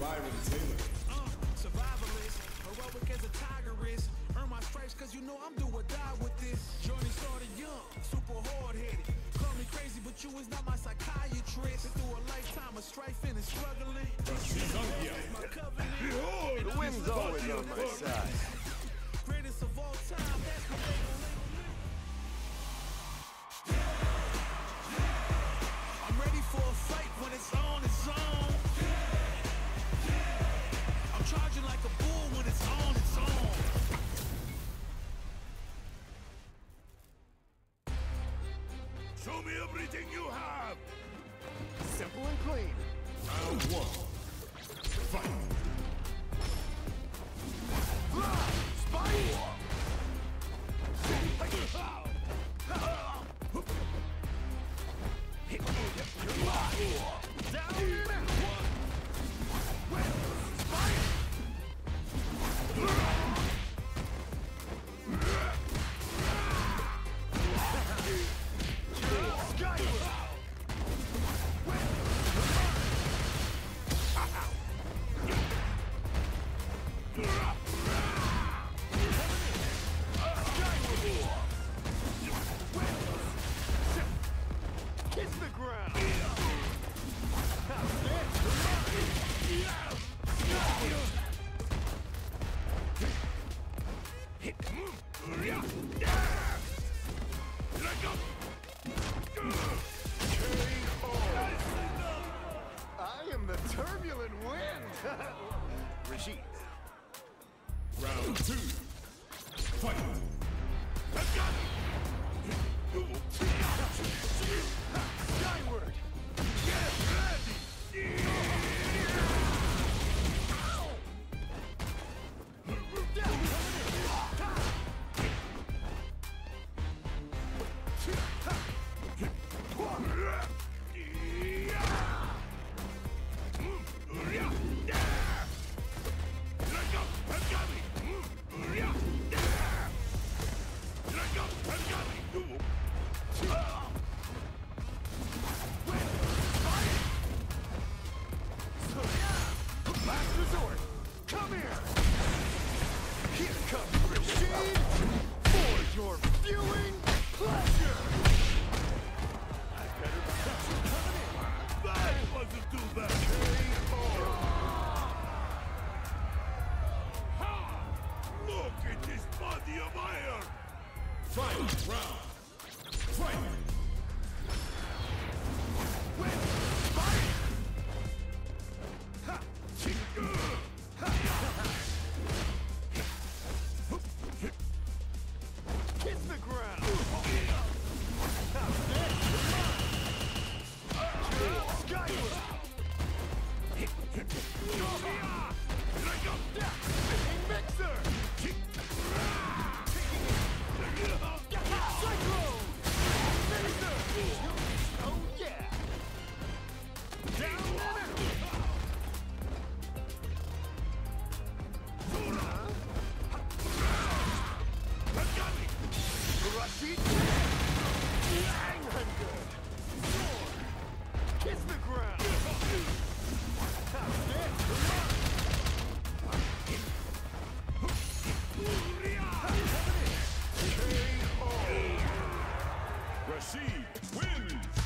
Byron Taylor. Uh, survivalist, heroic as a tiger is. Earn my stripes cause you know I'm do or die with this. Journey started young, super hard headed. Call me crazy, but you is not my psychiatrist. Been through a lifetime of strife and struggling. My. The wind's always on my side. Show me everything you have! Simple and clean. Round one. Fight. Kiss Rashid. Round two. Fight. Of round. Fight. Rashid wins.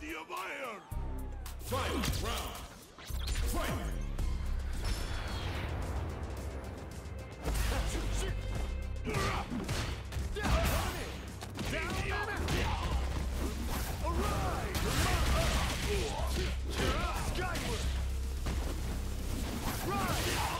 body of iron! Final round! Fight! Skyward! Ride!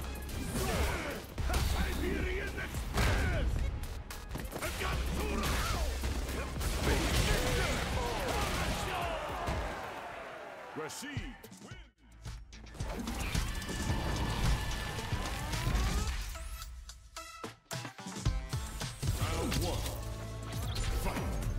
Rashid Round one. Fight.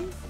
Whoop!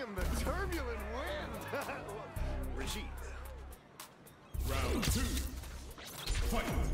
him, the turbulent wind! Regine. Round two. Fight!